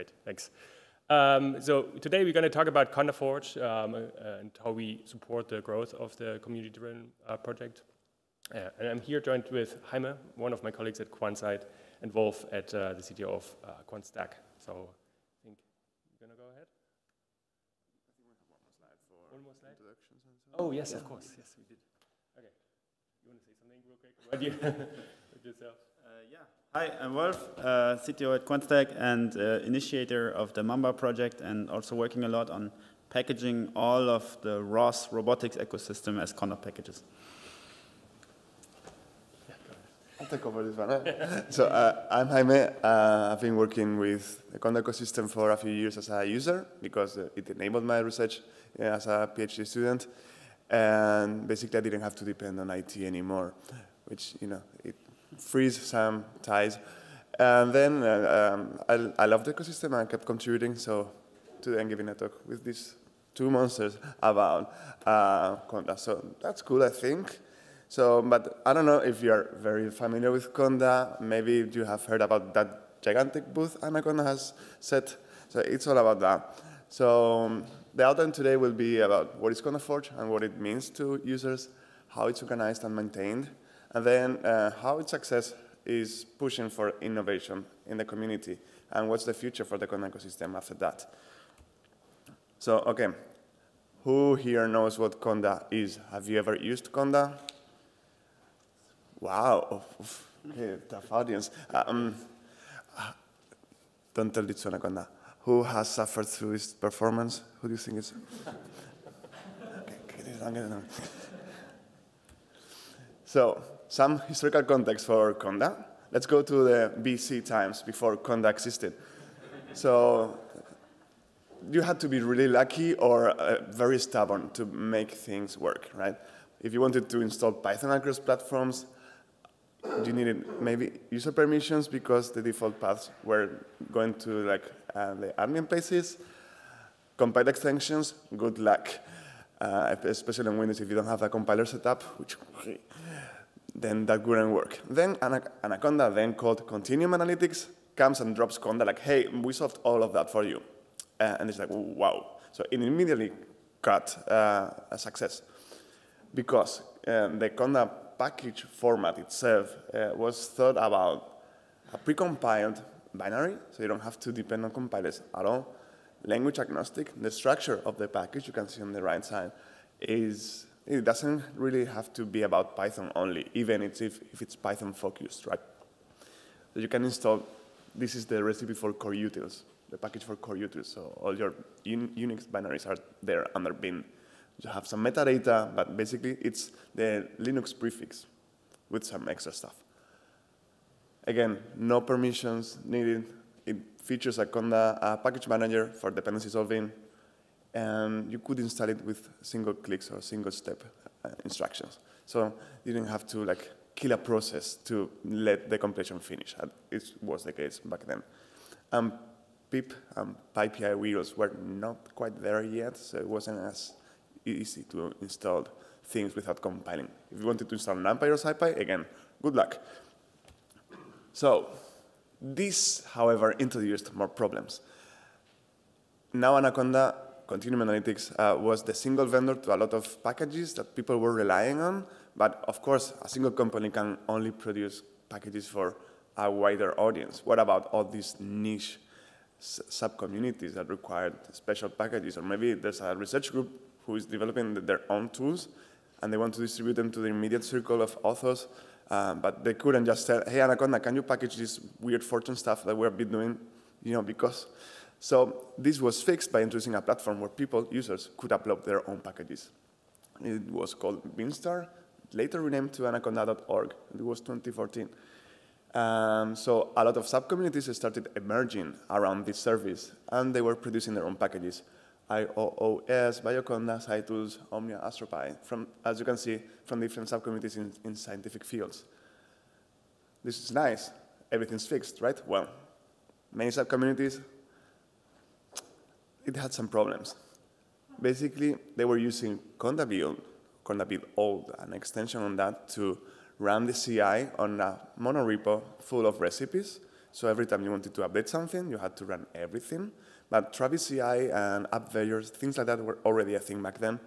Great, thanks. Um, so today we're going to talk about CondaForge um, and how we support the growth of the community-driven uh, project. Uh, and I'm here joined with Jaime, one of my colleagues at Quantstack, and Wolf at uh, the CTO of uh, Quantstack. So I think you're going to go ahead. One more slide. Oh yes, yeah. of course. Yes, we did. Okay. You want to say something real quick about you, about yourself? Uh. Hi, I'm Wolf, uh, CTO at Quantstack and uh, initiator of the Mamba project and also working a lot on packaging all of the ROS robotics ecosystem as Conda packages. I'll take over this one. Eh? so uh, I'm Jaime. Uh, I've been working with the Conda ecosystem for a few years as a user because uh, it enabled my research as a PhD student. And basically I didn't have to depend on IT anymore, which, you know, it frees some ties. And then uh, um, I, I love the ecosystem and I kept contributing. So today I'm giving a talk with these two monsters about uh, Conda. So that's cool, I think. So, but I don't know if you're very familiar with Conda. Maybe you have heard about that gigantic booth Anaconda has set. So it's all about that. So um, the outline today will be about what is Conda Forge and what it means to users, how it's organized and maintained, and then uh, how its success is pushing for innovation in the community, and what's the future for the Conda ecosystem after that. So, okay, who here knows what Conda is? Have you ever used Conda? Wow, tough audience. Um, don't tell it's Conda. Who has suffered through its performance? Who do you think is? so, some historical context for Conda. Let's go to the BC times before Conda existed. So you had to be really lucky or uh, very stubborn to make things work, right? If you wanted to install Python across platforms, you needed maybe user permissions because the default paths were going to like uh, the admin places. Compile extensions, good luck. Uh, especially on Windows if you don't have a compiler set up, which then that wouldn't work. Then Anaconda, then called Continuum Analytics, comes and drops Conda like, hey, we solved all of that for you. Uh, and it's like, wow. So it immediately got uh, a success because uh, the Conda package format itself uh, was thought about a precompiled binary, so you don't have to depend on compilers at all. Language agnostic, the structure of the package, you can see on the right side, is it doesn't really have to be about Python only, even if, if it's Python focused, right? So you can install, this is the recipe for core utils, the package for core utils. So all your Unix binaries are there under bin. You have some metadata, but basically it's the Linux prefix with some extra stuff. Again, no permissions needed. It features a Conda a package manager for dependency solving, and you could install it with single clicks or single step uh, instructions. So you didn't have to like kill a process to let the completion finish. It was the case back then. Um, pip and PyPI wheels were not quite there yet, so it wasn't as easy to install things without compiling. If you wanted to install NumPy or SciPy, again, good luck. So this, however, introduced more problems. Now Anaconda Continuum Analytics uh, was the single vendor to a lot of packages that people were relying on. But of course, a single company can only produce packages for a wider audience. What about all these niche sub-communities that require special packages? Or maybe there's a research group who is developing their own tools and they want to distribute them to the immediate circle of authors, uh, but they couldn't just say, hey, Anaconda, can you package this weird Fortran stuff that we've been doing, you know, because so this was fixed by introducing a platform where people, users, could upload their own packages. It was called Binstar, later renamed to anaconda.org. It was 2014. Um, so a lot of subcommunities started emerging around this service, and they were producing their own packages. IOOS, Bioconda, SciTools, Omnia, AstroPy, from, as you can see, from different subcommunities in, in scientific fields. This is nice. Everything's fixed, right? Well, many subcommunities it had some problems. Basically, they were using Conda build, Conda build all, an extension on that to run the CI on a monorepo full of recipes. So every time you wanted to update something, you had to run everything. But Travis CI and AppVeyor, things like that were already a thing back then.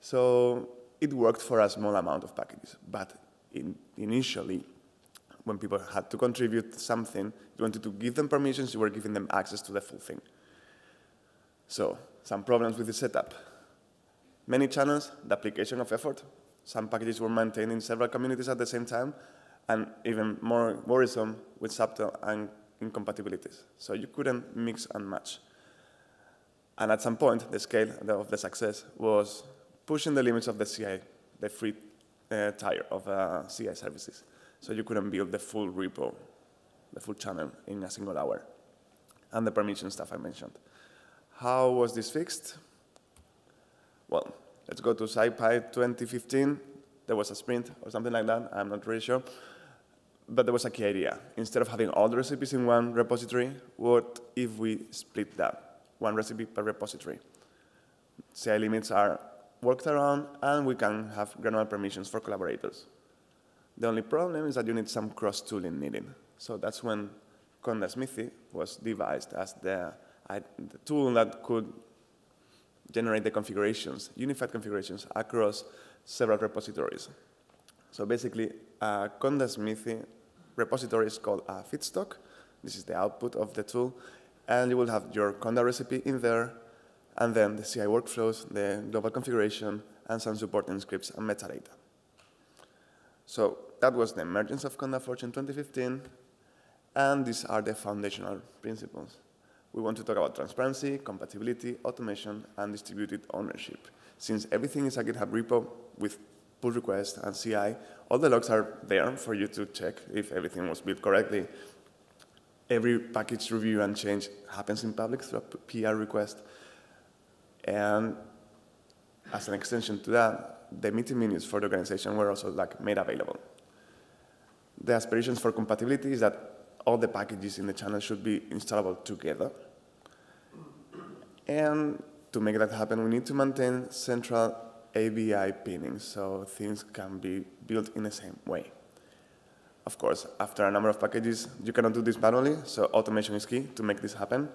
So it worked for a small amount of packages. But in, initially, when people had to contribute something, you wanted to give them permissions, you were giving them access to the full thing. So some problems with the setup. Many channels, duplication of effort. Some packages were maintained in several communities at the same time, and even more worrisome with subtle and incompatibilities. So you couldn't mix and match. And at some point, the scale of the success was pushing the limits of the CI, the free uh, tier of uh, CI services. So you couldn't build the full repo, the full channel in a single hour. And the permission stuff I mentioned. How was this fixed? Well, let's go to SciPy 2015. There was a sprint or something like that. I'm not really sure. But there was a key idea. Instead of having all the recipes in one repository, what if we split that? One recipe per repository. CI limits are worked around, and we can have granular permissions for collaborators. The only problem is that you need some cross-tooling needed. So that's when Conda Smithy was devised as the, the tool that could generate the configurations, unified configurations across several repositories. So basically, a Conda Smithy repository is called a feedstock. This is the output of the tool. And you will have your Conda recipe in there, and then the CI workflows, the global configuration, and some supporting scripts and metadata. So that was the emergence of CondaForge in 2015, and these are the foundational principles. We want to talk about transparency, compatibility, automation, and distributed ownership. Since everything is a GitHub repo with pull requests and CI, all the logs are there for you to check if everything was built correctly. Every package review and change happens in public through a PR request. And as an extension to that, the meeting minutes for the organization were also like made available. The aspirations for compatibility is that all the packages in the channel should be installable together. And to make that happen, we need to maintain central ABI pinning so things can be built in the same way. Of course, after a number of packages, you cannot do this manually, so automation is key to make this happen.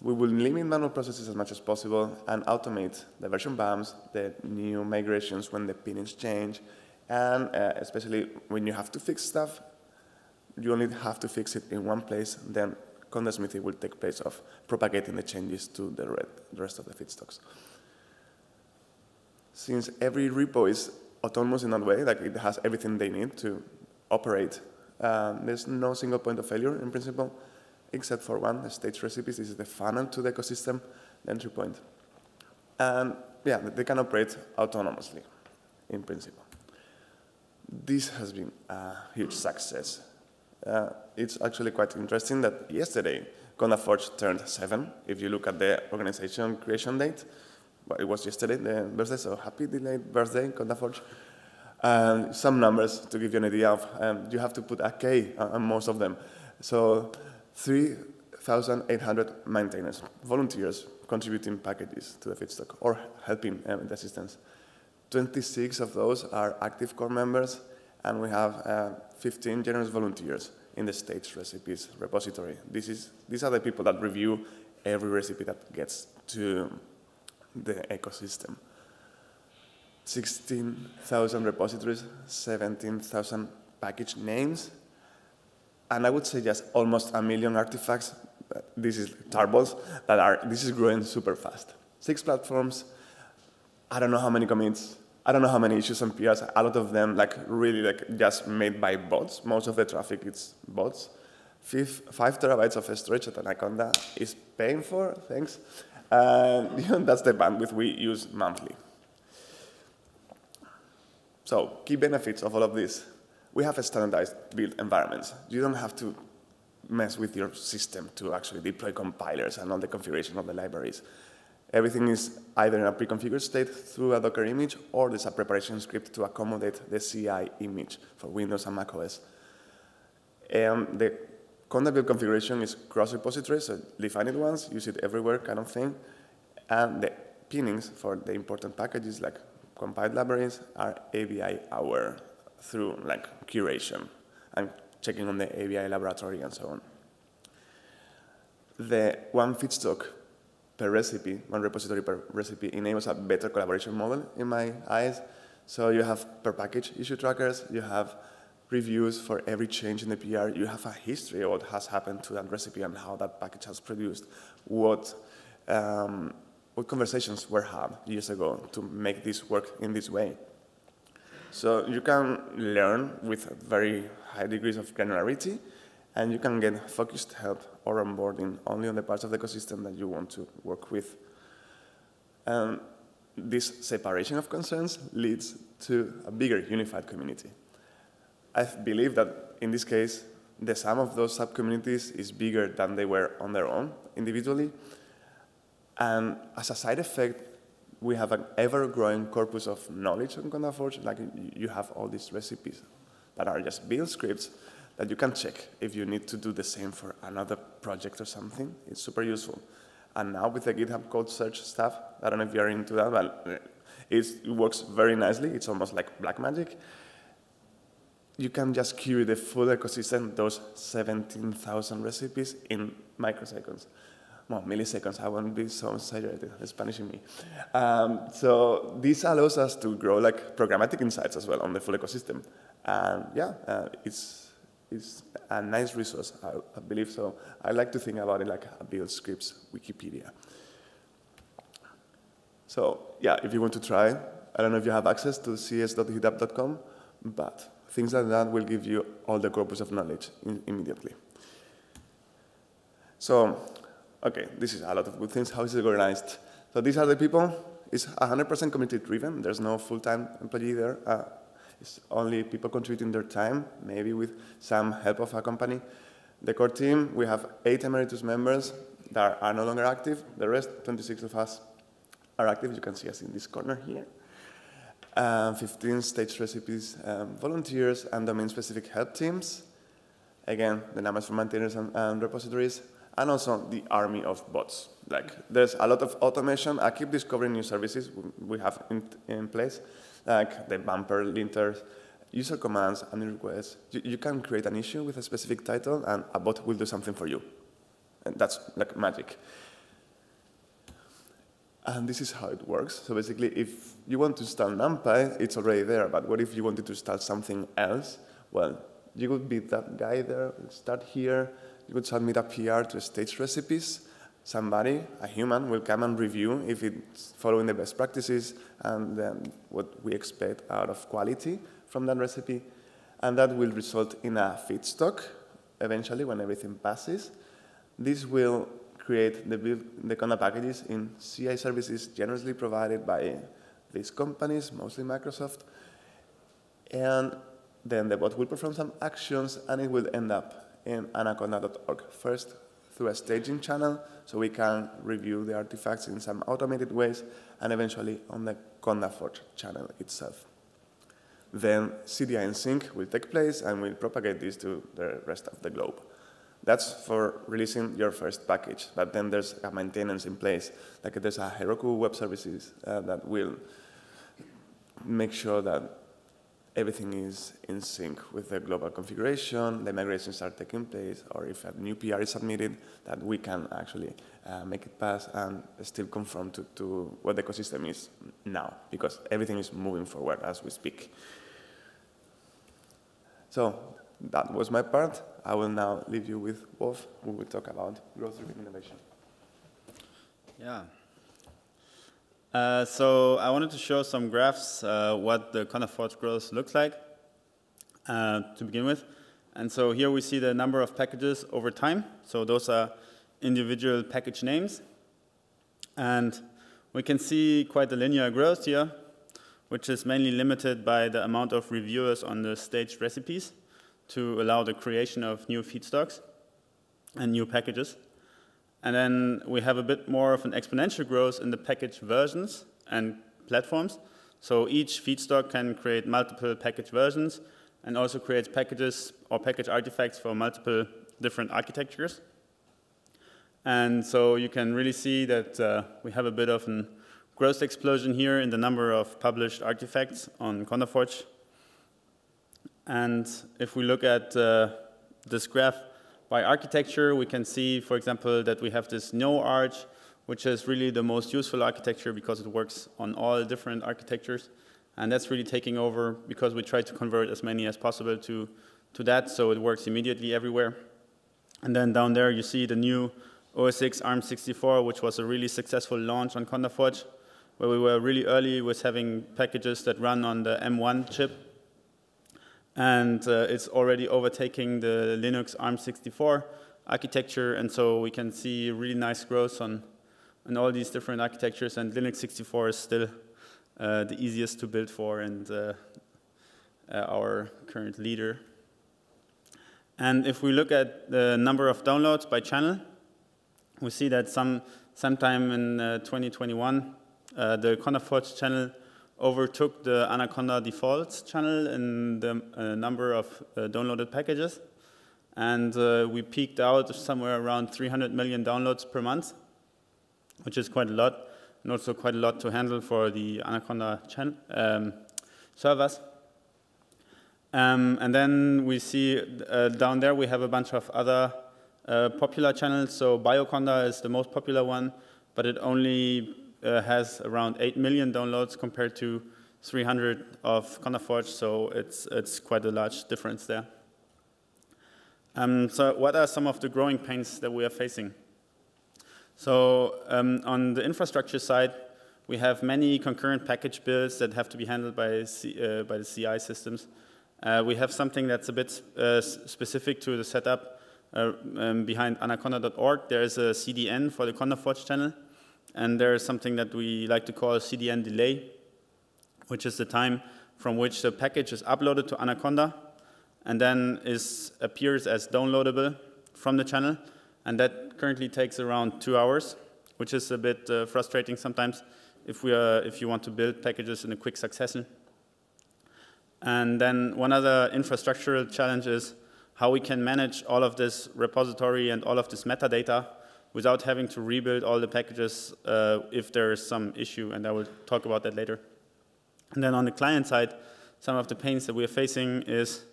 We will limit manual processes as much as possible and automate the version bumps, the new migrations when the pinnings change, and uh, especially when you have to fix stuff, you only have to fix it in one place, then Conda will take place of propagating the changes to the, red, the rest of the feedstocks. Since every repo is autonomous in that way, like it has everything they need to operate, uh, there's no single point of failure in principle, except for one, the stage recipes. This is the funnel to the ecosystem, the entry point. And yeah, they can operate autonomously, in principle. This has been a huge success uh, it's actually quite interesting that yesterday, CondaForge turned seven. If you look at the organization creation date, well, it was yesterday, the birthday, so happy delayed birthday, CondaForge. And some numbers to give you an idea of, um, you have to put a K on most of them. So 3,800 maintainers, volunteers, contributing packages to the feedstock or helping um, the assistance. 26 of those are active core members, and we have uh, 15 generous volunteers in the stage recipes repository. This is, these are the people that review every recipe that gets to the ecosystem. 16,000 repositories, 17,000 package names, and I would say just almost a million artifacts. This is tarballs that are, this is growing super fast. Six platforms, I don't know how many commits, I don't know how many issues and PRs, a lot of them like really like just made by bots. Most of the traffic is bots. Five, terabytes of storage that Anaconda is paying for, thanks. Uh, and you that's the bandwidth we use monthly. So key benefits of all of this. We have a standardized build environments. You don't have to mess with your system to actually deploy compilers and all the configuration of the libraries. Everything is either in a pre-configured state through a Docker image, or there's a preparation script to accommodate the CI image for Windows and macOS. And um, the conda build configuration is cross-repository, so define it once, use it everywhere kind of thing. And the pinnings for the important packages like compiled libraries are ABI aware through like curation and checking on the ABI laboratory and so on. the one feedstock per recipe, one repository per recipe, enables a better collaboration model in my eyes. So you have per package issue trackers, you have reviews for every change in the PR, you have a history of what has happened to that recipe and how that package has produced, what, um, what conversations were had years ago to make this work in this way. So you can learn with very high degrees of granularity, and you can get focused help or onboarding only on the parts of the ecosystem that you want to work with. And this separation of concerns leads to a bigger unified community. I believe that in this case, the sum of those sub-communities is bigger than they were on their own individually. And as a side effect, we have an ever-growing corpus of knowledge on CondaForge. Like you have all these recipes that are just build scripts that you can check if you need to do the same for another project or something. It's super useful. And now with the GitHub code search stuff, I don't know if you're into that, but it works very nicely. It's almost like black magic. You can just query the full ecosystem, those 17,000 recipes in microseconds. Well, milliseconds, I won't be so exaggerated, it's punishing me. Um, so this allows us to grow like programmatic insights as well on the full ecosystem. And yeah, uh, it's is a nice resource, I, I, believe so. I like to think about it like a build scripts Wikipedia. So yeah, if you want to try, I don't know if you have access to cs.github.com, but things like that will give you all the corpus of knowledge in, immediately. So, okay, this is a lot of good things. How is it organized? So these are the people. It's 100% community driven. There's no full-time employee there. Uh, it's only people contributing their time, maybe with some help of a company. The core team, we have eight emeritus members that are no longer active. The rest, 26 of us, are active. You can see us in this corner here. Um, 15 stage recipes um, volunteers and domain-specific help teams. Again, the numbers for maintainers and, and, repositories, and also the army of bots. Like, there's a lot of automation. I keep discovering new services we have in, in place like the bumper, linters, user commands, and requests. You, you, can create an issue with a specific title, and a bot will do something for you. And that's like magic. And this is how it works. So basically, if you want to start NumPy, it's already there. But what if you wanted to start something else? Well, you could be that guy there, start here. You could submit a PR to stage recipes, somebody, a human, will come and review if it's following the best practices and then what we expect out of quality from that recipe. And that will result in a feedstock eventually when everything passes. This will create the, build, the Conda packages in CI services generously provided by these companies, mostly Microsoft. And then the bot will perform some actions and it will end up in anaconda.org. First, through a staging channel so we can review the artifacts in some automated ways and eventually on the CondaForge channel itself. Then CDN sync will take place and we'll propagate this to the rest of the globe. That's for releasing your first package, but then there's a maintenance in place. Like there's a Heroku web services uh, that will make sure that everything is in sync with the global configuration, the migrations are taking place, or if a new PR is submitted, that we can actually uh, make it pass and still conform to, to what the ecosystem is now, because everything is moving forward as we speak. So that was my part. I will now leave you with Wolf, who will talk about growth-driven innovation. Yeah. Uh, so I wanted to show some graphs uh, what the CondaForge growth looks like uh, to begin with. And so here we see the number of packages over time. So those are individual package names. And we can see quite a linear growth here, which is mainly limited by the amount of reviewers on the staged recipes to allow the creation of new feedstocks and new packages. And then we have a bit more of an exponential growth in the package versions and platforms. So each feedstock can create multiple package versions and also creates packages or package artifacts for multiple different architectures. And so you can really see that uh, we have a bit of a growth explosion here in the number of published artifacts on CondaForge. And if we look at uh, this graph by architecture, we can see, for example, that we have this no arch, which is really the most useful architecture because it works on all different architectures. And that's really taking over because we try to convert as many as possible to, to that, so it works immediately everywhere. And then down there, you see the new OS X ARM64, which was a really successful launch on CondaForge, where we were really early with having packages that run on the M1 chip and uh, it's already overtaking the Linux ARM64 architecture, and so we can see really nice growth on, on all these different architectures, and Linux 64 is still uh, the easiest to build for and uh, uh, our current leader. And if we look at the number of downloads by channel, we see that some sometime in uh, 2021, uh, the CondaForge channel overtook the Anaconda defaults channel in the uh, number of uh, downloaded packages. And uh, we peaked out somewhere around 300 million downloads per month, which is quite a lot, and also quite a lot to handle for the Anaconda um, servers. Um, and then we see uh, down there we have a bunch of other uh, popular channels. So Bioconda is the most popular one, but it only uh, has around 8 million downloads compared to 300 of CondaForge, so it's, it's quite a large difference there. Um, so what are some of the growing pains that we are facing? So um, on the infrastructure side, we have many concurrent package builds that have to be handled by, C, uh, by the CI systems. Uh, we have something that's a bit uh, specific to the setup uh, um, behind anaconda.org. There is a CDN for the CondaForge channel, and there is something that we like to call CDN delay, which is the time from which the package is uploaded to Anaconda and then is, appears as downloadable from the channel. And that currently takes around two hours, which is a bit uh, frustrating sometimes if, we are, if you want to build packages in a quick succession. And then one other infrastructural challenge is how we can manage all of this repository and all of this metadata without having to rebuild all the packages uh, if there is some issue, and I will talk about that later. And then on the client side, some of the pains that we are facing is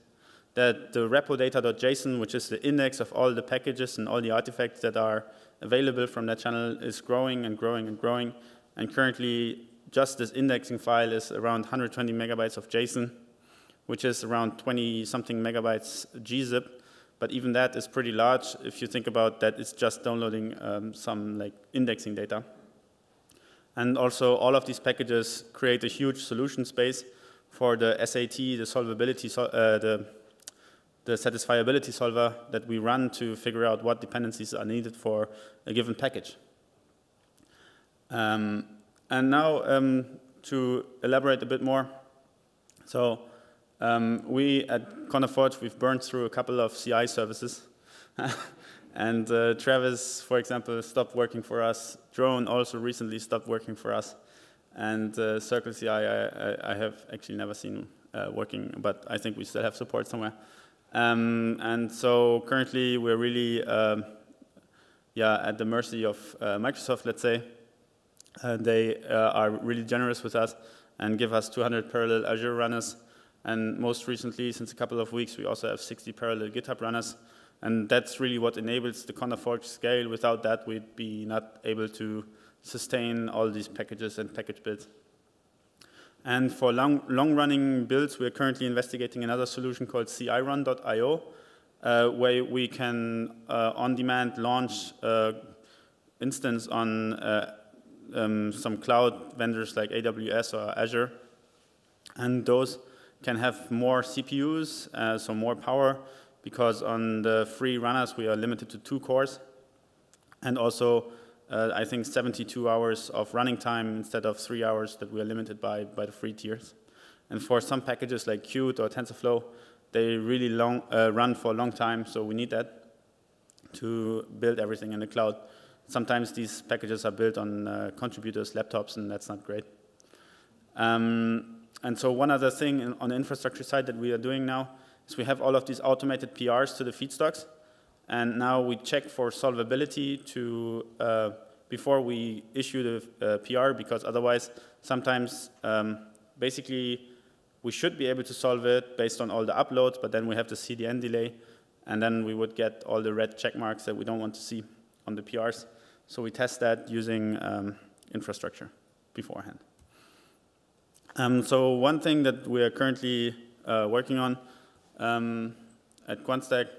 that the repo data.json, which is the index of all the packages and all the artifacts that are available from that channel, is growing and growing and growing. And currently, just this indexing file is around 120 megabytes of JSON, which is around 20 something megabytes gzip. But even that is pretty large if you think about that it's just downloading um, some like indexing data. And also all of these packages create a huge solution space for the SAT, the solvability, uh, the, the satisfiability solver that we run to figure out what dependencies are needed for a given package. Um, and now um, to elaborate a bit more. So um, we at CondaForge, we've burned through a couple of CI services. and uh, Travis, for example, stopped working for us. Drone also recently stopped working for us. And uh, Circle CI, I, I, I, have actually never seen uh, working, but I think we still have support somewhere. Um, and so currently we're really um, yeah, at the mercy of uh, Microsoft, let's say. Uh, they uh, are really generous with us and give us 200 parallel Azure runners and most recently, since a couple of weeks, we also have 60 parallel GitHub runners. And that's really what enables the CondaForge scale. Without that, we'd be not able to sustain all these packages and package builds. And for long-running long builds, we're currently investigating another solution called cirun.io, uh, where we can uh, on-demand launch uh, instance on uh, um, some cloud vendors like AWS or Azure. And those can have more CPUs, uh, so more power, because on the free runners we are limited to two cores, and also uh, I think 72 hours of running time instead of three hours that we are limited by, by the free tiers. And for some packages like Qt or TensorFlow, they really long, uh, run for a long time, so we need that to build everything in the cloud. Sometimes these packages are built on uh, contributors' laptops, and that's not great. Um, and so one other thing in, on the infrastructure side that we are doing now is we have all of these automated PRs to the feedstocks. And now we check for solvability to, uh, before we issue the uh, PR, because otherwise sometimes um, basically we should be able to solve it based on all the uploads, but then we have the CDN delay. and then we would get all the red check marks that we don't want to see on the PRs. So we test that using um, infrastructure beforehand. Um, so one thing that we are currently uh, working on um, at Quantstack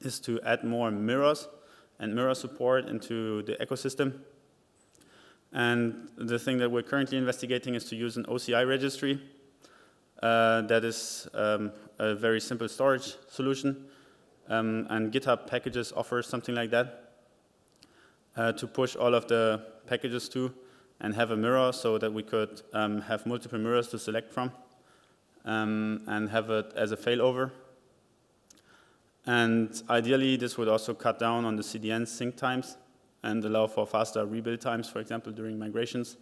is to add more mirrors and mirror support into the ecosystem. And the thing that we're currently investigating is to use an OCI registry uh, that is um, a very simple storage solution. Um, and GitHub packages offer something like that uh, to push all of the packages to and have a mirror so that we could um, have multiple mirrors to select from um, and have it as a failover. And ideally, this would also cut down on the CDN sync times and allow for faster rebuild times, for example, during migrations.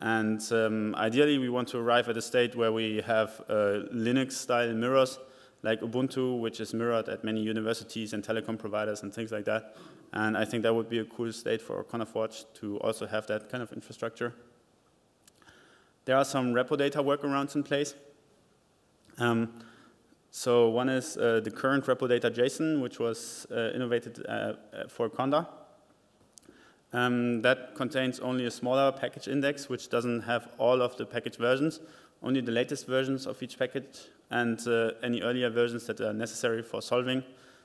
And um, ideally, we want to arrive at a state where we have uh, Linux-style mirrors, like Ubuntu, which is mirrored at many universities and telecom providers and things like that. And I think that would be a cool state for CondaForge to also have that kind of infrastructure. There are some repo data workarounds in place. Um, so one is uh, the current repo data JSON, which was uh, innovated uh, uh, for Conda. Um, that contains only a smaller package index, which doesn't have all of the package versions, only the latest versions of each package and uh, any earlier versions that are necessary for solving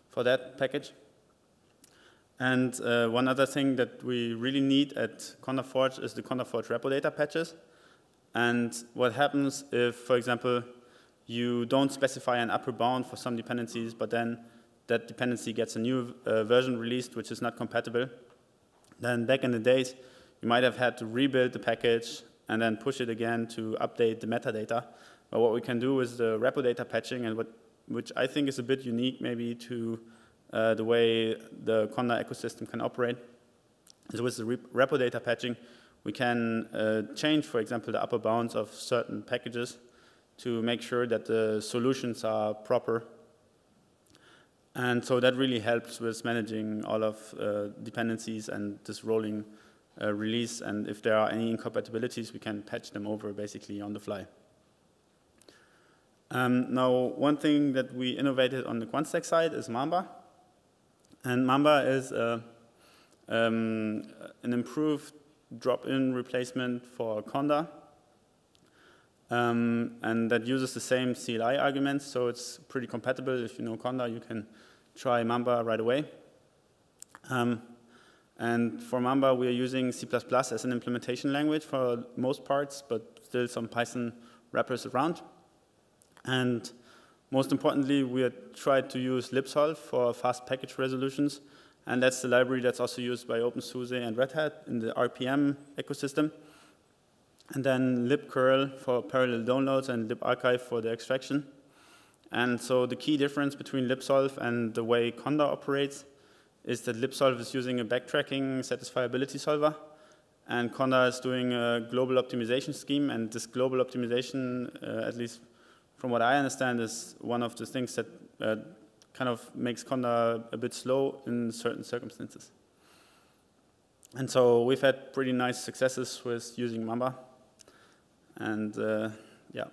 for that package. And uh, one other thing that we really need at CondaForge is the CondaForge repo data patches. And what happens if, for example, you don't specify an upper bound for some dependencies, but then that dependency gets a new uh, version released which is not compatible, then back in the days, you might have had to rebuild the package and then push it again to update the metadata. But what we can do is the repo data patching, and what, which I think is a bit unique maybe to uh, the way the Conda ecosystem can operate. is with the repo data patching, we can uh, change, for example, the upper bounds of certain packages to make sure that the solutions are proper and so that really helps with managing all of uh, dependencies and this rolling uh, release. And if there are any incompatibilities, we can patch them over basically on the fly. Um, now, one thing that we innovated on the Quantstack side is Mamba. And Mamba is uh, um, an improved drop-in replacement for Conda. Um, and that uses the same CLI arguments, so it's pretty compatible. If you know Conda, you can try Mamba right away. Um, and for Mamba, we are using C++ as an implementation language for most parts, but still some Python wrappers around. And most importantly, we tried to use libsolv for fast package resolutions. And that's the library that's also used by OpenSUSE and Red Hat in the RPM ecosystem. And then libcurl for parallel downloads and libarchive for the extraction. And so the key difference between libsolv and the way Conda operates is that libsolv is using a backtracking satisfiability solver, and Conda is doing a global optimization scheme, and this global optimization, uh, at least from what I understand, is one of the things that uh, kind of makes Conda a bit slow in certain circumstances. And so we've had pretty nice successes with using Mamba, and uh, yeah.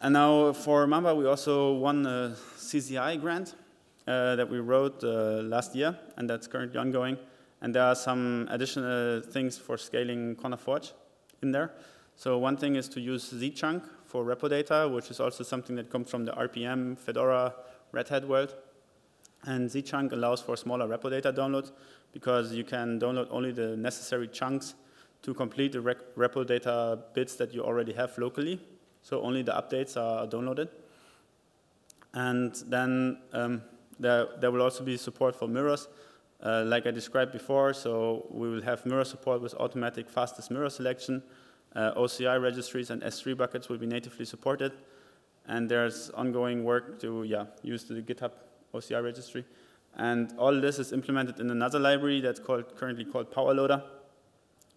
And now for Mamba, we also won a CZI grant uh, that we wrote uh, last year, and that's currently ongoing. And there are some additional things for scaling Conda Forge in there. So one thing is to use zchunk for repo data, which is also something that comes from the RPM, Fedora, Red Hat world. And zchunk allows for smaller repo data downloads because you can download only the necessary chunks to complete the repo data bits that you already have locally so only the updates are downloaded. And then um, there, there will also be support for mirrors, uh, like I described before. So we will have mirror support with automatic fastest mirror selection. Uh, OCI registries and S3 buckets will be natively supported. And there's ongoing work to yeah, use the GitHub OCI registry. And all this is implemented in another library that's called, currently called PowerLoader,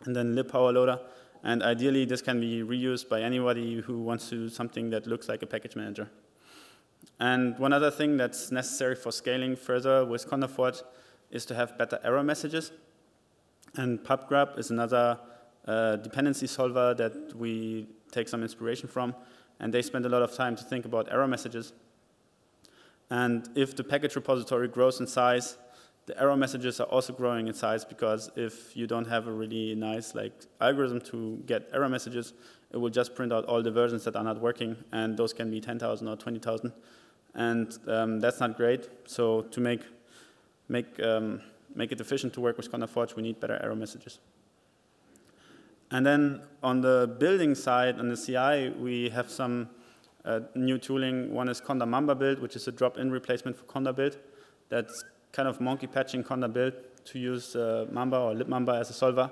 and then libpowerloader. And ideally, this can be reused by anybody who wants to do something that looks like a package manager. And one other thing that's necessary for scaling further with CondaForge is to have better error messages. And pubgrub is another dependency solver that we take some inspiration from. And they spend a lot of time to think about error messages. And if the package repository grows in size, the error messages are also growing in size because if you don't have a really nice like algorithm to get error messages, it will just print out all the versions that are not working, and those can be 10,000 or 20,000, and um, that's not great. So to make make um, make it efficient to work with Conda Forge, we need better error messages. And then on the building side, on the CI, we have some uh, new tooling. One is Conda Mamba build, which is a drop-in replacement for Conda build. That's kind of monkey patching Conda build to use uh, Mamba or libmamba as a solver.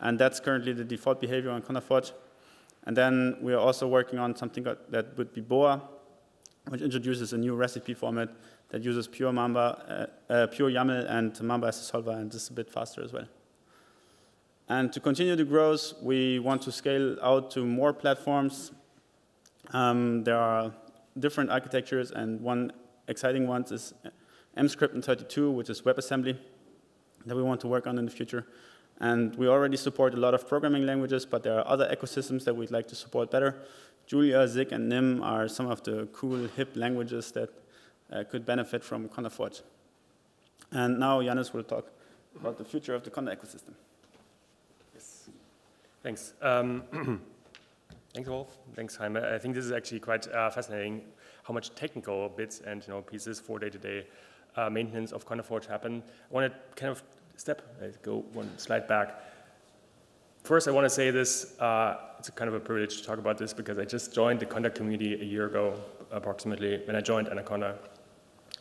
And that's currently the default behavior on Conda Forge. And then we are also working on something that would be Boa, which introduces a new recipe format that uses pure Mamba, uh, uh, pure YAML and Mamba as a solver, and this is a bit faster as well. And to continue the growth, we want to scale out to more platforms. Um, there are different architectures, and one exciting one is Emscripten 32, which is WebAssembly, that we want to work on in the future. And we already support a lot of programming languages, but there are other ecosystems that we'd like to support better. Julia, Zig, and Nim are some of the cool, hip languages that uh, could benefit from Conda Forge. And now Jannis will talk about the future of the Conda ecosystem. Thanks. Um, thanks, Wolf. Thanks, Jaime. I think this is actually quite uh, fascinating how much technical bits and you know pieces for day-to-day -day, uh, maintenance of Conda Forge happen. I want to kind of step, go one slide back. First, I want to say this, uh, it's kind of a privilege to talk about this because I just joined the Conda community a year ago, approximately, when I joined Anaconda.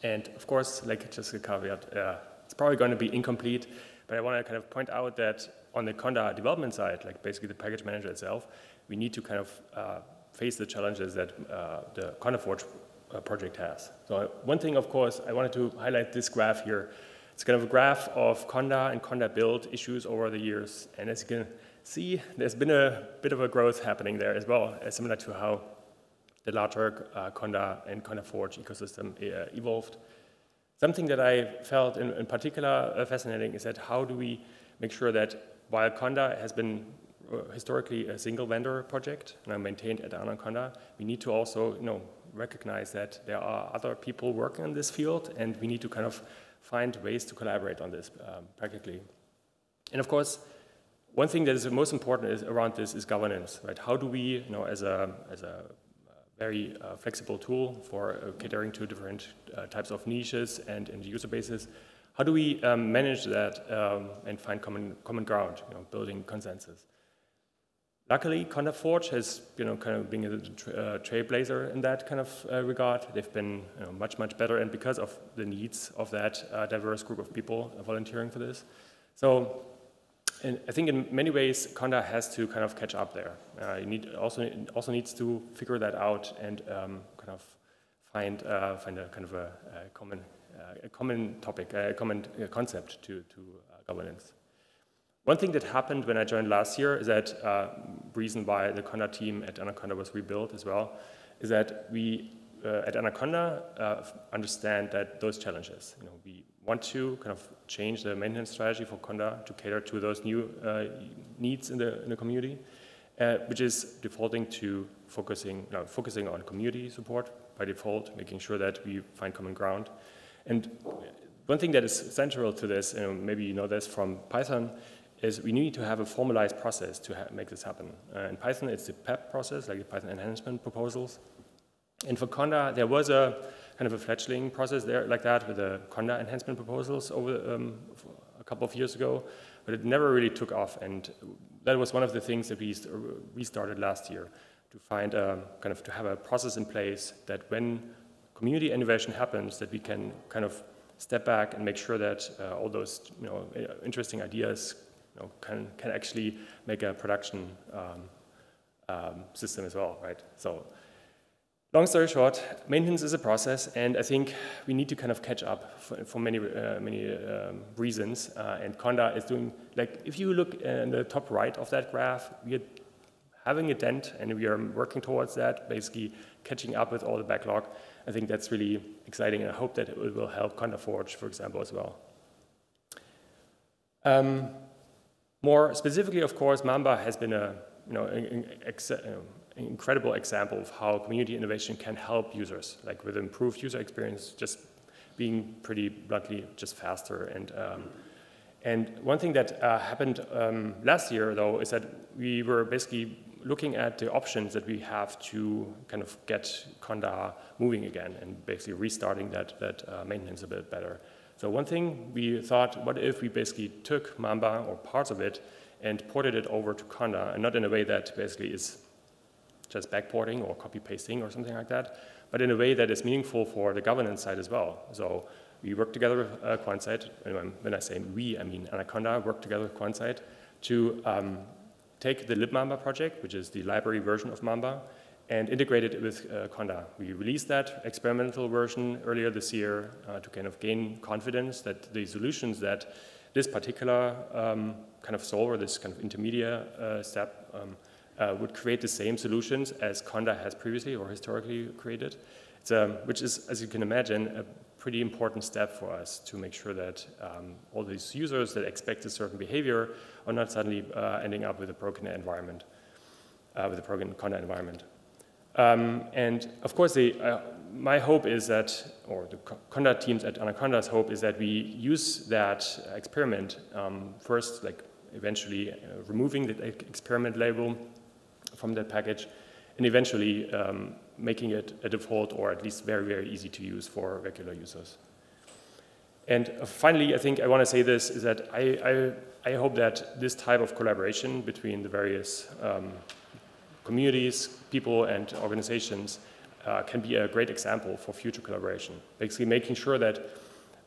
And of course, like just a caveat, uh, it's probably going to be incomplete, but I want to kind of point out that on the Conda development side, like basically the package manager itself, we need to kind of uh, face the challenges that uh, the Conda Forge uh, project has. So one thing, of course, I wanted to highlight this graph here. It's kind of a graph of Conda and Conda build issues over the years. And as you can see, there's been a bit of a growth happening there as well, similar to how the larger uh, Conda and Conda Forge ecosystem uh, evolved. Something that I felt in, in particular uh, fascinating is that how do we make sure that while Conda has been uh, historically a single vendor project and maintained at Anaconda, we need to also you know, recognize that there are other people working in this field and we need to kind of find ways to collaborate on this um, practically. And of course, one thing that is most important is around this is governance, right? How do we, you know, as a, as a very uh, flexible tool for uh, catering to different uh, types of niches and, and user bases. How do we um, manage that um, and find common, common ground, you know, building consensus? Luckily, Conda Forge has, you know, kind of been a tra uh, trailblazer in that kind of uh, regard. They've been you know, much, much better, and because of the needs of that uh, diverse group of people volunteering for this. So and I think in many ways, Conda has to kind of catch up there. Uh, you need also also needs to figure that out and um, kind of find uh, find a kind of a, a common a common topic, a common uh, concept to to uh, governance. One thing that happened when I joined last year is that uh, reason why the Conda team at Anaconda was rebuilt as well is that we at Anaconda understand that those challenges. You know, we want to kind of change the maintenance strategy for Conda to cater to those new uh, needs in the, in the community, uh, which is defaulting to focusing, no, focusing on community support by default, making sure that we find common ground. And one thing that is central to this, and maybe you know this from Python, is we need to have a formalized process to make this happen. Uh, in Python, it's the PEP process, like the Python enhancement proposals. And for Conda, there was a kind of a fledgling process there like that with the Conda enhancement proposals over um, a couple of years ago, but it never really took off. And that was one of the things that we restarted last year to find a, kind of to have a process in place that when community innovation happens, that we can kind of step back and make sure that uh, all those you know interesting ideas you know, can can actually make a production um, um, system as well, right? So Long story short, maintenance is a process, and I think we need to kind of catch up for, for many, uh, many um, reasons. Uh, and Conda is doing, like, if you look in the top right of that graph, we are having a dent, and we are working towards that, basically catching up with all the backlog. I think that's really exciting, and I hope that it will help Conda Forge, for example, as well. Um, more specifically, of course, Mamba has been a, you know, incredible example of how community innovation can help users, like with improved user experience, just being pretty bluntly just faster. And, um, and one thing that uh, happened um, last year, though, is that we were basically looking at the options that we have to kind of get Conda moving again and basically restarting that, that uh, maintenance a bit better. So one thing we thought, what if we basically took Mamba or parts of it and ported it over to Conda, and not in a way that basically is just backporting or copy pasting or something like that, but in a way that is meaningful for the governance side as well. So we work together with uh, Quantstack, and when I say we, I mean Anaconda worked together with Quantstack to um, take the libmamba project, which is the library version of Mamba, and integrate it with uh, Conda. We released that experimental version earlier this year uh, to kind of gain confidence that the solutions that this particular um, kind of solver, this kind of intermediate uh, step, um, uh, would create the same solutions as Conda has previously or historically created, um, which is, as you can imagine, a pretty important step for us to make sure that um, all these users that expect a certain behavior are not suddenly uh, ending up with a broken environment, uh, with a broken Conda environment. Um, and of course, uh, my hope is that, or the Conda teams at Anaconda's hope is that we use that experiment um, first, like eventually uh, removing the experiment label from that package, and eventually um, making it a default or at least very, very easy to use for regular users. And uh, finally, I think I want to say this, is that I, I, I hope that this type of collaboration between the various um, communities, people, and organizations uh, can be a great example for future collaboration. Basically making sure that,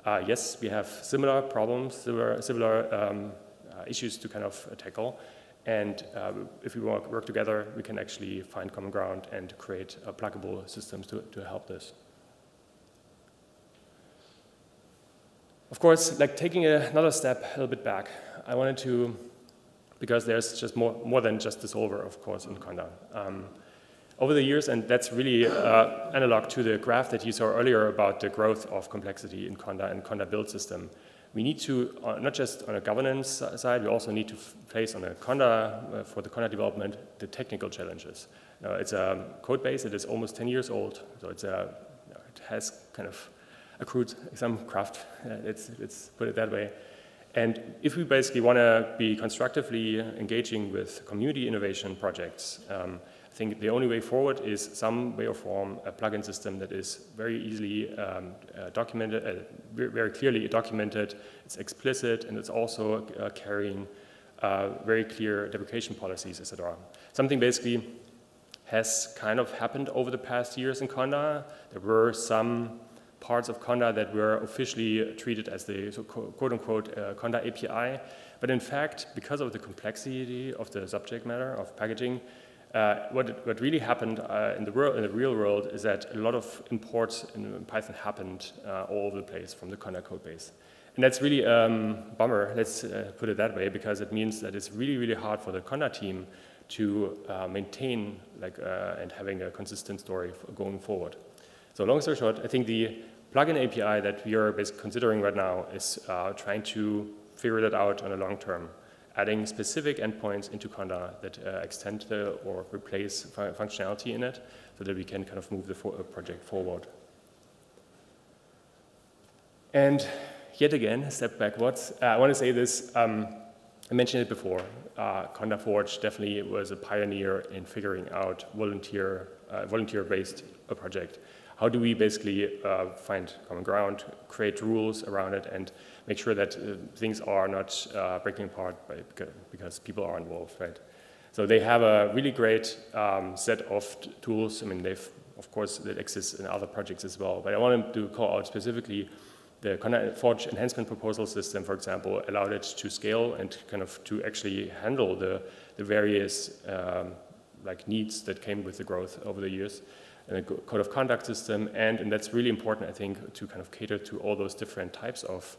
uh, yes, we have similar problems, similar, similar um, uh, issues to kind of tackle, and uh, if we work, together, we can actually find common ground and create uh, pluggable systems to, to help this. Of course, like taking another step a little bit back, I wanted to, because there's just more, more than just the solver, of course, in Conda. Um, over the years, and that's really uh, analog to the graph that you saw earlier about the growth of complexity in Conda and Conda build system, we need to, uh, not just on a governance side, we also need to face on a Conda, uh, for the Conda development, the technical challenges. Uh, it's a code base that is almost 10 years old, so it's a, it has kind of accrued some craft, uh, let's, put it that way. And if we basically want to be constructively engaging with community innovation projects, um, I think the only way forward is some way or form a plugin system that is very easily um, uh, documented, uh, very clearly documented, it's explicit, and it's also uh, carrying uh, very clear deprecation policies, etc. Something basically has kind of happened over the past years in Conda. There were some parts of Conda that were officially treated as the so quote-unquote uh, Conda API, but in fact, because of the complexity of the subject matter of packaging, uh, what, what really happened uh, in, the in the real world is that a lot of imports in Python happened uh, all over the place from the Conda code base. And that's really a um, bummer, let's uh, put it that way, because it means that it's really, really hard for the Conda team to uh, maintain like, uh, and having a consistent story going forward. So long story short, I think the plugin API that we are considering right now is trying to figure that out on a long term adding specific endpoints into Conda that uh, extend the, or replace functionality in it so that we can kind of move the for uh, project forward. And yet again, step backwards, uh, I want to say this, um, I mentioned it before, uh, Conda Forge definitely was a pioneer in figuring out volunteer, uh, volunteer-based a project. How do we basically uh, find common ground, create rules around it, and make sure that uh, things are not uh, breaking apart by, because people are involved, right? So they have a really great um, set of tools. I mean, they've, of course, that exists in other projects as well. But I wanted to call out specifically the Forge enhancement proposal system, for example, allowed it to scale and kind of to actually handle the, the various um, like needs that came with the growth over the years and a code of conduct system, and, and that's really important, I think, to kind of cater to all those different types of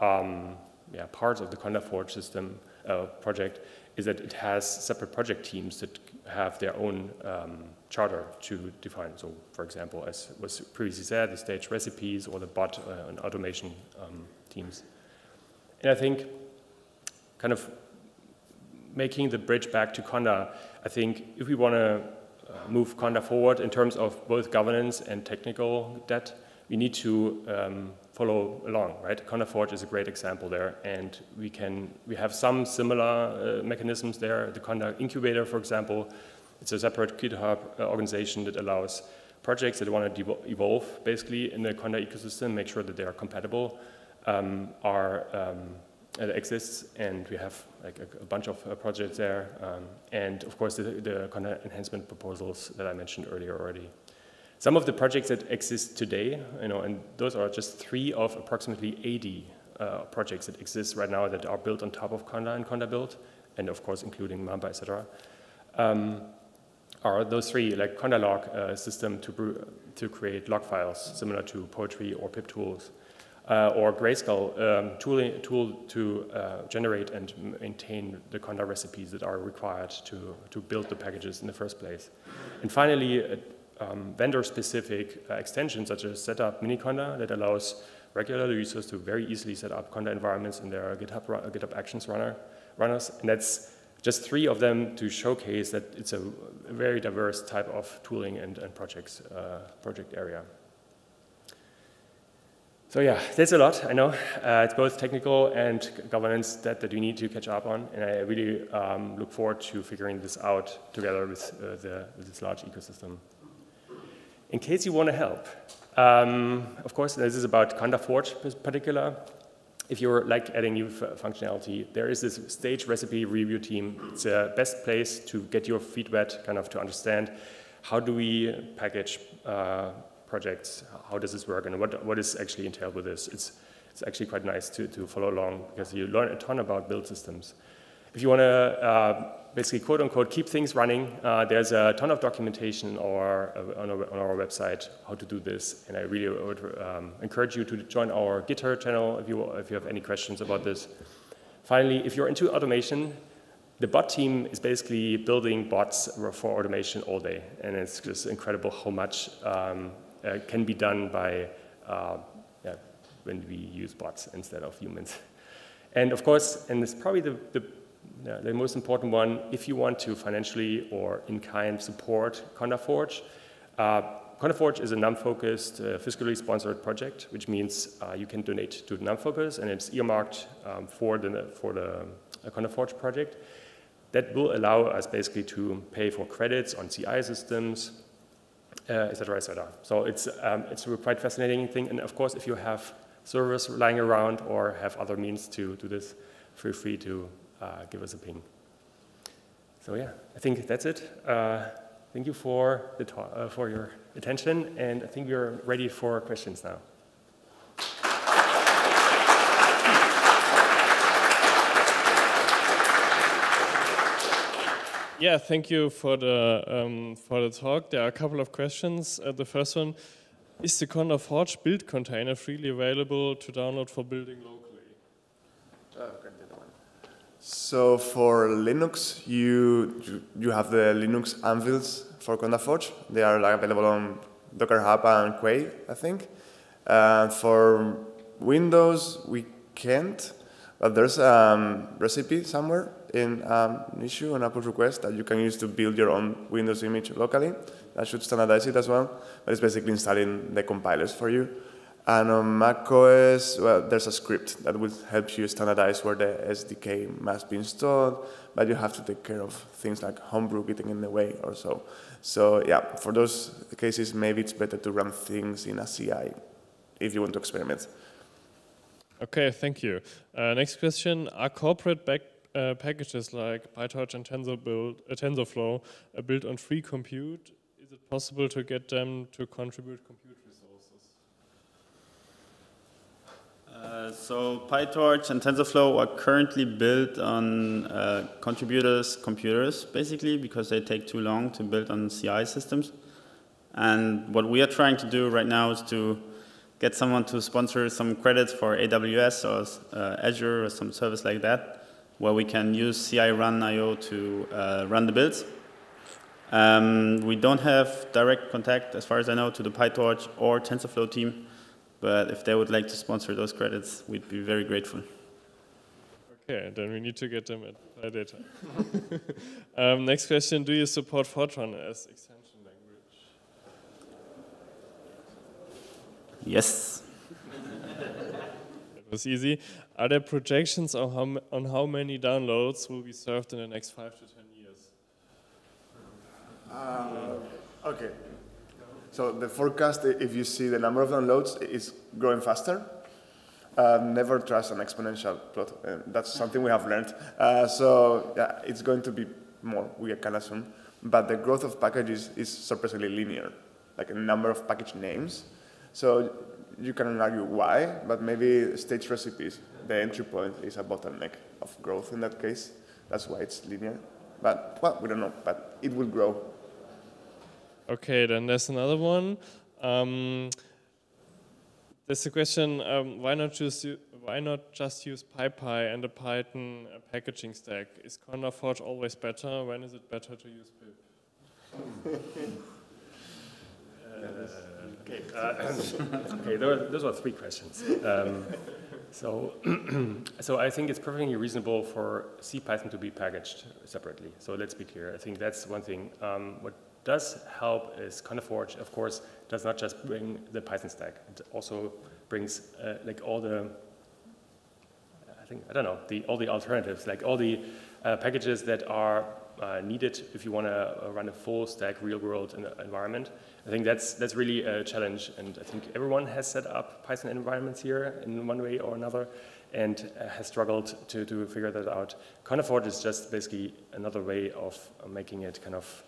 um, yeah, parts of the Conda Forge system uh, project is that it has separate project teams that have their own um, charter to define. So, for example, as was previously said, the stage recipes or the bot uh, and automation um, teams. And I think kind of making the bridge back to Conda, I think if we want to move Conda forward in terms of both governance and technical debt, we need to um, follow along, right? Conda Forge is a great example there, and we can we have some similar uh, mechanisms there. The Conda Incubator, for example, it's a separate GitHub uh, organization that allows projects that want to evolve basically in the Conda ecosystem, make sure that they are compatible, um, are um, exists, and we have like a, a bunch of uh, projects there, um, and of course the, the Conda enhancement proposals that I mentioned earlier already. Some of the projects that exist today, you know, and those are just three of approximately 80 uh, projects that exist right now that are built on top of Conda and Conda Build, and of course including Mamba, etc. Um, are those three, like Conda lock uh, system to, to create log files similar to Poetry or pip tools, uh, or Grayskull um, tool, tool to uh, generate and maintain the Conda recipes that are required to, to build the packages in the first place. And finally, um, vendor-specific uh, extensions such as setup miniconda that allows regular users to very easily set up conda environments in their GitHub, GitHub Actions runner, runners. And that's just three of them to showcase that it's a very diverse type of tooling and, and projects, uh, project area. So yeah, there's a lot, I know. Uh, it's both technical and governance that, that we need to catch up on, and I really um, look forward to figuring this out together with, uh, the, with this large ecosystem in case you want to help. Um, of course, this is about Conda Forge in particular. If you're like adding new functionality, there is this stage recipe review team. It's the best place to get your feet wet, kind of to understand how do we package uh, projects, how does this work, and what, what is actually entailed with this. It's, it's actually quite nice to, to follow along because you learn a ton about build systems. If you want to uh, basically quote unquote keep things running. Uh, there's a ton of documentation or, uh, on, our, on, our, website how to do this, and I really would um, encourage you to join our GitHub channel if you, if you have any questions about this. Finally, if you're into automation, the bot team is basically building bots for automation all day, and it's just incredible how much um, can be done by uh, yeah, when we use bots instead of humans. And of course, and it's probably the, the yeah, the most important one, if you want to financially or in kind support CondaForge, uh, CondaForge is a NUM-focused, uh, fiscally sponsored project, which means uh, you can donate to NumFOCUS, and it's earmarked um, for the, for the uh, CondaForge project. That will allow us basically to pay for credits on CI systems, uh, so it's, um, it's a quite fascinating thing, and of course, if you have servers lying around or have other means to do this, feel free to uh, give us a ping. So yeah, I think that's it. Uh, thank you for, the uh, for your attention, and I think we're ready for questions now. Yeah, thank you for the um, for the talk. There are a couple of questions. Uh, the first one: Is the Conda Forge build container freely available to download for building locally? okay. So for Linux, you you have the Linux anvils for CondaForge. They are like available on Docker Hub and Quay, I think. Uh, for Windows, we can't, but there's a um, recipe somewhere in um, an issue, an a pull request that you can use to build your own Windows image locally. That should standardize it as well, but it's basically installing the compilers for you. And on macOS, well, there's a script that will help you standardize where the SDK must be installed, but you have to take care of things like homebrew getting in the way or so. So yeah, for those cases, maybe it's better to run things in a CI if you want to experiment. Okay, thank you. Uh, next question, are corporate back, uh, packages like PyTorch and TensorBuild, uh, TensorFlow uh, built on free compute? Is it possible to get them to contribute compute Uh, so PyTorch and TensorFlow are currently built on uh, contributors' computers, basically, because they take too long to build on CI systems. And what we are trying to do right now is to get someone to sponsor some credits for AWS or uh, Azure or some service like that, where we can use CI run IO to uh, run the builds. Um, we don't have direct contact, as far as I know, to the PyTorch or TensorFlow team. But if they would like to sponsor those credits, we'd be very grateful. Okay, then we need to get them at PyData. um, next question, do you support Fortran as extension language? Yes. That was easy. Are there projections on how, on how many downloads will be served in the next five to ten years? Okay. So the forecast, if you see the number of downloads, is growing faster. Uh, never trust an exponential plot. Uh, that's something we have learned. Uh, so yeah, it's going to be more, we can assume. But the growth of packages is surprisingly linear, like a number of package names. So you can argue why, but maybe stage recipes, the entry point is a bottleneck of growth in that case. That's why it's linear. But, well, we don't know, but it will grow Okay, then there's another one. Um, there's a question: um, Why not just why not just use PyPI and a Python uh, packaging stack? Is CondaForge always better? When is it better to use pip? Okay, uh, okay those, those were three questions. Um, so, so I think it's perfectly reasonable for C Python to be packaged separately. So let's be clear. I think that's one thing. Um, what does help is CondaForge, of course, does not just bring the Python stack. It also brings uh, like all the I think, I don't know, the, all the alternatives, like all the uh, packages that are uh, needed if you want to run a full stack real world environment. I think that's, that's really a challenge. And I think everyone has set up Python environments here in one way or another and uh, has struggled to, to figure that out. CondaForge is just basically another way of uh, making it kind of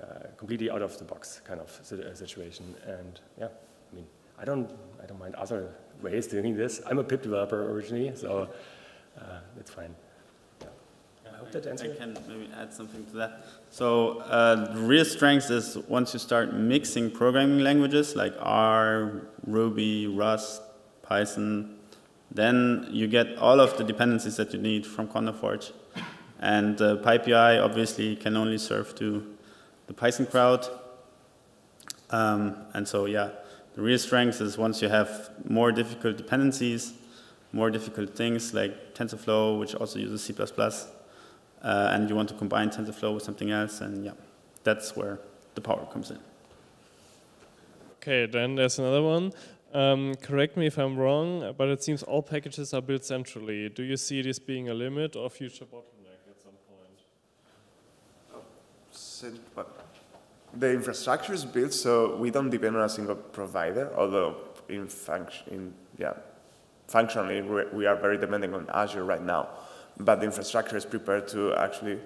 uh, completely out of the box kind of uh, situation. And yeah, I mean, I don't, I don't mind other ways doing this. I'm a pip developer originally, so uh, that's fine. I hope that I answers. can maybe add something to that. So uh, real strength is once you start mixing programming languages like R, Ruby, Rust, Python, then you get all of the dependencies that you need from CondaForge. And uh, PyPI obviously can only serve to the Python crowd. Um, and so, yeah, the real strength is once you have more difficult dependencies, more difficult things like TensorFlow, which also uses C++, uh, and you want to combine TensorFlow with something else, and yeah, that's where the power comes in. Okay, then there's another one. Um, correct me if I'm wrong, but it seems all packages are built centrally. Do you see this being a limit or future bottleneck at some point? But The infrastructure is built so we don't depend on a single provider, although in function, in, yeah, functionally we we are very dependent on Azure right now. But the infrastructure is prepared to actually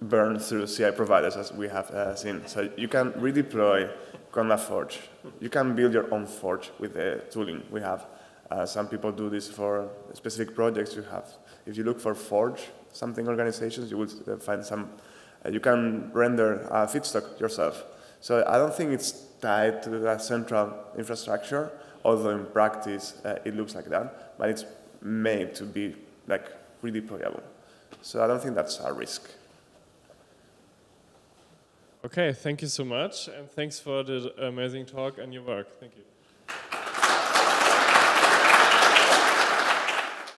burn through CI providers as we have uh, seen. So you can redeploy Conda Forge. You can build your own Forge with the tooling we have. Uh, some people do this for specific projects you have. If you look for Forge, something organizations, you will uh, find some uh, you can render a feedstock yourself. So I don't think it's tied to a central infrastructure, although in practice uh, it looks like that, but it's made to be like redeployable. So I don't think that's a risk. Okay, thank you so much, and thanks for the amazing talk and your work. Thank you.